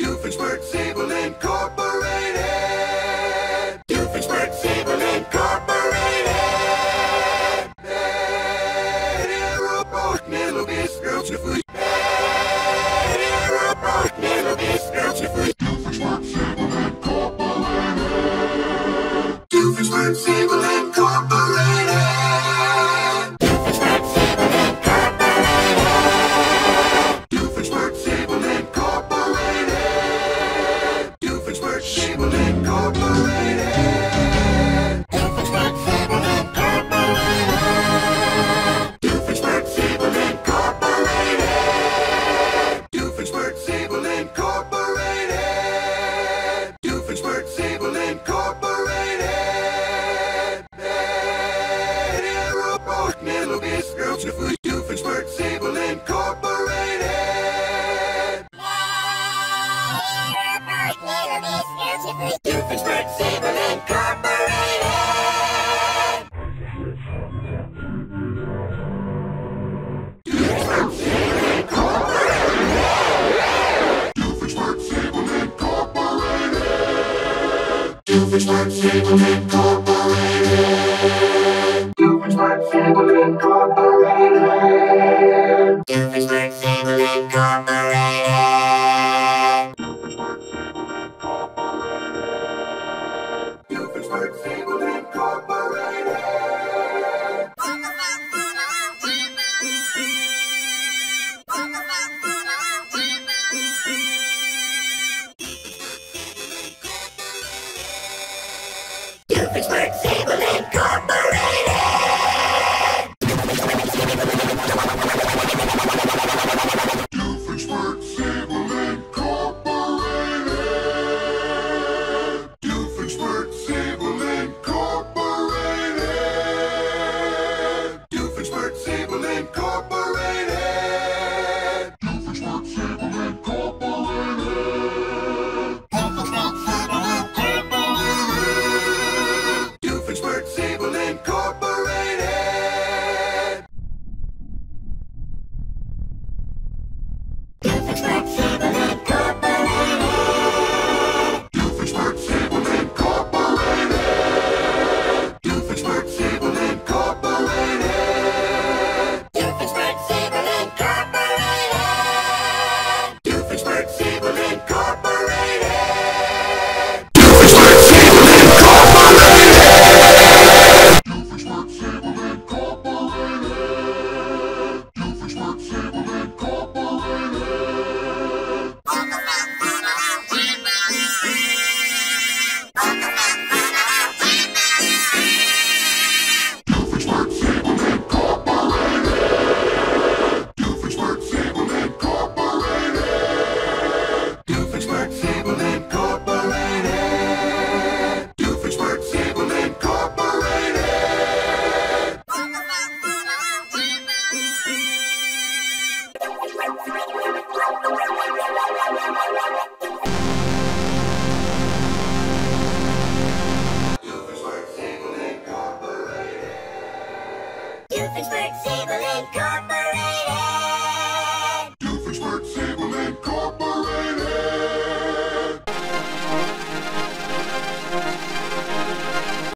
Doofenshmirtz Doofenshmirtz Feeble Incorporated. Doofenshmirtz Feeble Incorporated. Doofenshmirtz Feeble Incorporated. Doofenshmirtz Incorporated. It's Brexit! Pittsburgh City.